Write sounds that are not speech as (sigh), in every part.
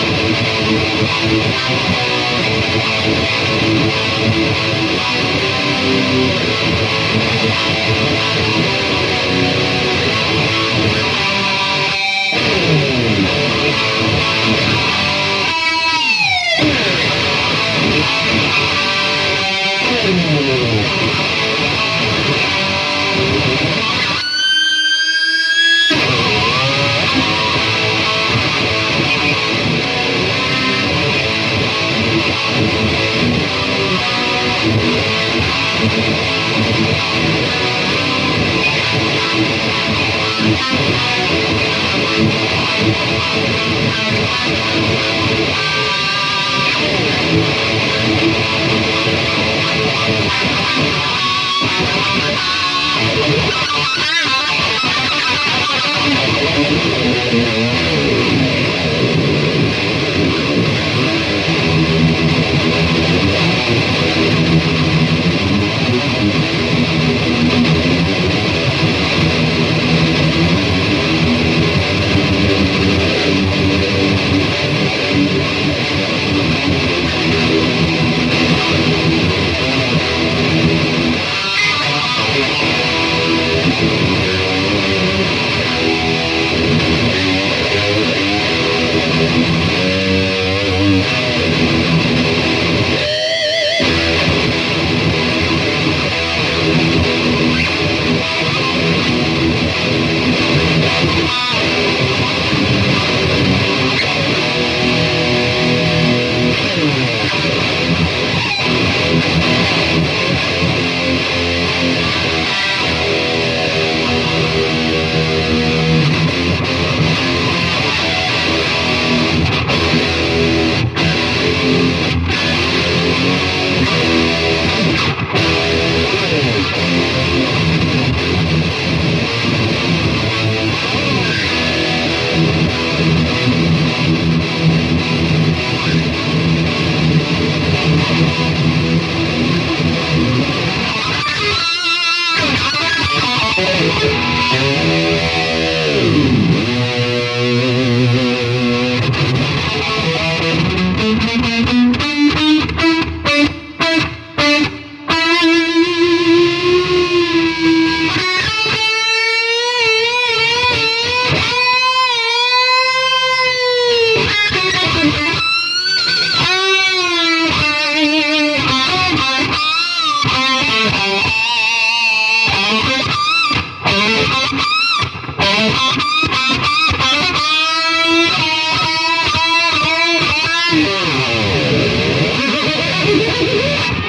Thank you. Thank (laughs) you.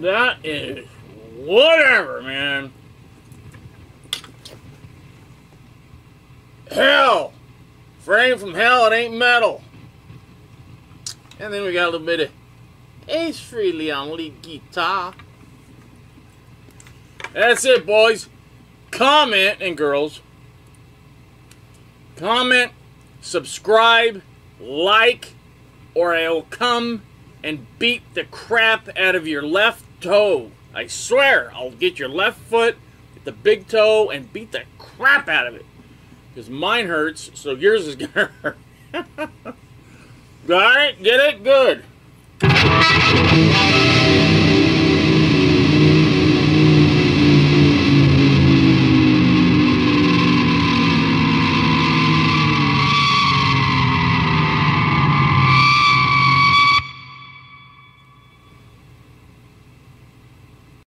That is whatever, man. Hell. Frame from hell, it ain't metal. And then we got a little bit of Ace Frehley on lead guitar. That's it, boys. Comment, and girls. Comment, subscribe, like, or I will come and beat the crap out of your left toe. I swear, I'll get your left foot, get the big toe, and beat the crap out of it. Because mine hurts, so yours is gonna (laughs) hurt. (laughs) Alright, get it? Good.